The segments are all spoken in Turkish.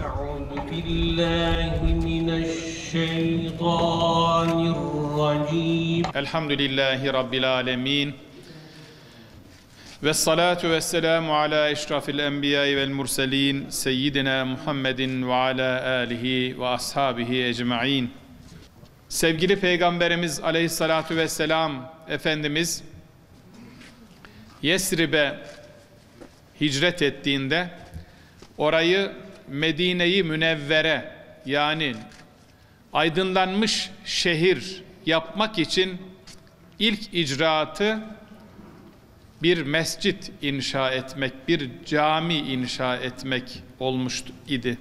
أعوذ بالله من الشيطان الرجيم Elhamdülillahi Rabbil Alemin. Ve salatu ve selamu ala eşrafil enbiyayı vel murselin seyyidina Muhammedin ve ala alihi ve ashabihi ecma'in. Sevgili Peygamberimiz aleyhissalatu vesselam Efendimiz Yesrib'e hicret ettiğinde orayı Medine-i Münevvere yani aydınlanmış şehir yapmak için ilk icraatı bir mescit inşa etmek, bir cami inşa etmek olmuş idi.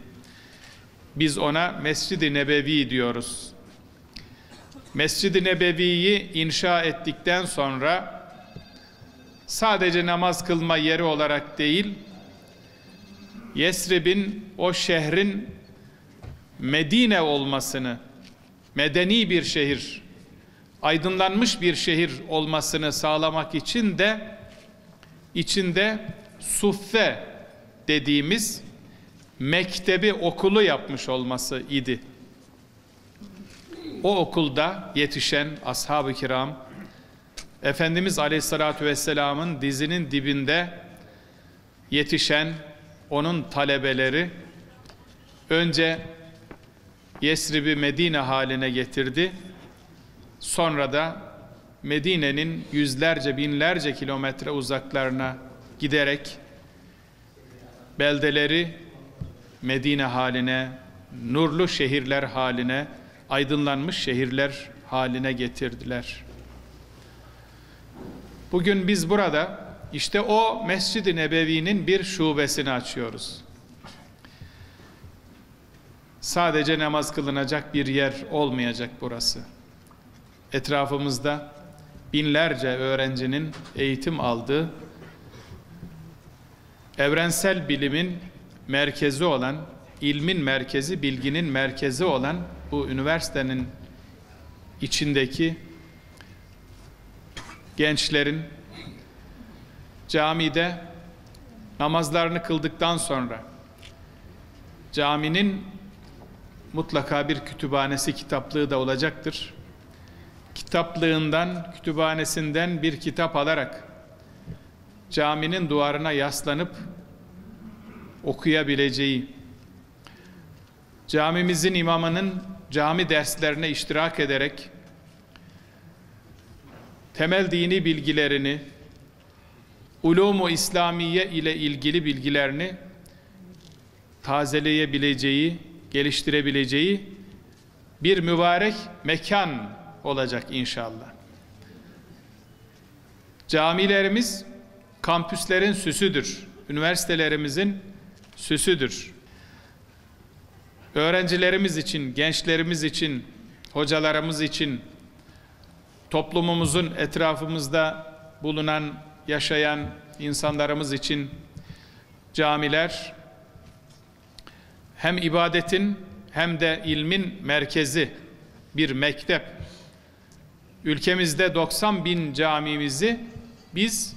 Biz ona Mescid-i Nebevi diyoruz. Mescid-i Nebevi'yi inşa ettikten sonra sadece namaz kılma yeri olarak değil, Yesrib'in o şehrin Medine olmasını, medeni bir şehir, aydınlanmış bir şehir olmasını sağlamak için de içinde suffe dediğimiz mektebi okulu yapmış olması idi. O okulda yetişen ashab-ı kiram Efendimiz Aleyhisselatü Vesselam'ın dizinin dibinde yetişen onun talebeleri önce Yesrib'i Medine haline getirdi. Sonra da Medine'nin yüzlerce binlerce kilometre uzaklarına giderek beldeleri Medine haline, nurlu şehirler haline, aydınlanmış şehirler haline getirdiler. Bugün biz burada işte o Mescid-i Nebevi'nin bir şubesini açıyoruz. Sadece namaz kılınacak bir yer olmayacak burası. Etrafımızda binlerce öğrencinin eğitim aldığı evrensel bilimin merkezi olan, ilmin merkezi, bilginin merkezi olan bu üniversitenin içindeki gençlerin camide namazlarını kıldıktan sonra caminin mutlaka bir kütüphanesi kitaplığı da olacaktır. Kitaplığından, kütüphanesinden bir kitap alarak caminin duvarına yaslanıp okuyabileceği, camimizin imamının cami derslerine iştirak ederek temel dini bilgilerini, ulumu İslamiye ile ilgili bilgilerini tazeleyebileceği, geliştirebileceği bir mübarek mekan olacak inşallah. Camilerimiz kampüslerin süsüdür. Üniversitelerimizin süsüdür. Öğrencilerimiz için, gençlerimiz için, hocalarımız için, toplumumuzun etrafımızda bulunan, yaşayan insanlarımız için camiler hem ibadetin hem de ilmin merkezi bir mektep. Ülkemizde 90 bin camimizi biz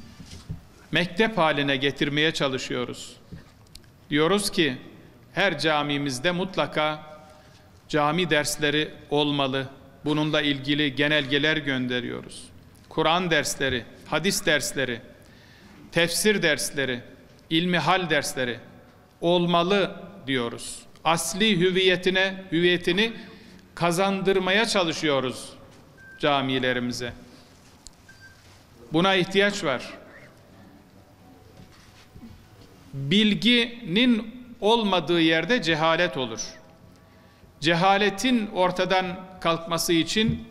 mektep haline getirmeye çalışıyoruz. Diyoruz ki her camimizde mutlaka cami dersleri olmalı. Bununla ilgili genelgeler gönderiyoruz. Kur'an dersleri, hadis dersleri, tefsir dersleri, ilmihal dersleri olmalı diyoruz. Asli hüviyetine, hüviyetini kazandırmaya çalışıyoruz camilerimize. Buna ihtiyaç var. Bilginin olmadığı yerde cehalet olur. Cehaletin ortadan kalkması için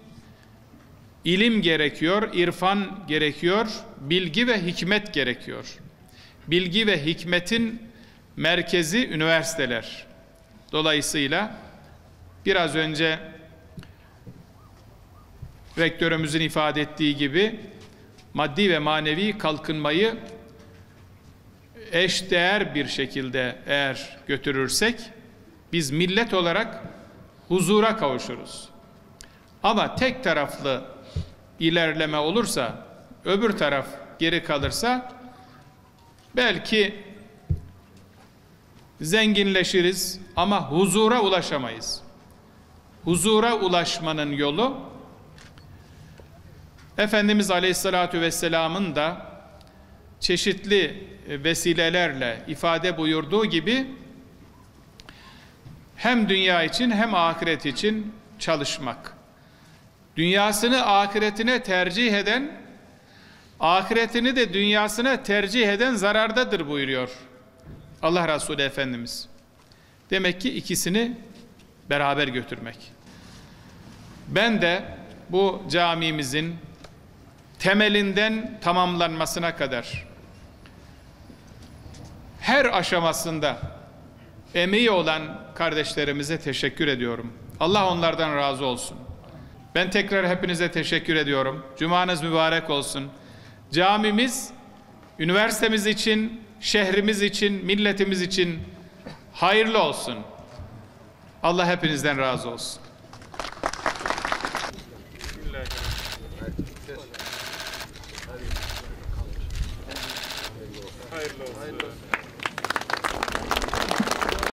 ilim gerekiyor, irfan gerekiyor, bilgi ve hikmet gerekiyor. Bilgi ve hikmetin merkezi üniversiteler. Dolayısıyla biraz önce rektörümüzün ifade ettiği gibi maddi ve manevi kalkınmayı eşdeğer bir şekilde eğer götürürsek biz millet olarak huzura kavuşuruz. Ama tek taraflı ilerleme olursa, öbür taraf geri kalırsa belki zenginleşiriz ama huzura ulaşamayız. Huzura ulaşmanın yolu Efendimiz Aleyhisselatü Vesselam'ın da çeşitli vesilelerle ifade buyurduğu gibi hem dünya için hem ahiret için çalışmak. Dünyasını ahiretine tercih eden, ahiretini de dünyasına tercih eden zarardadır buyuruyor Allah Resulü Efendimiz. Demek ki ikisini beraber götürmek. Ben de bu camimizin temelinden tamamlanmasına kadar her aşamasında emeği olan kardeşlerimize teşekkür ediyorum. Allah onlardan razı olsun. Ben tekrar hepinize teşekkür ediyorum. Cumanız mübarek olsun. Camimiz üniversitemiz için, şehrimiz için, milletimiz için hayırlı olsun. Allah hepinizden razı olsun. Hayırlı olsun.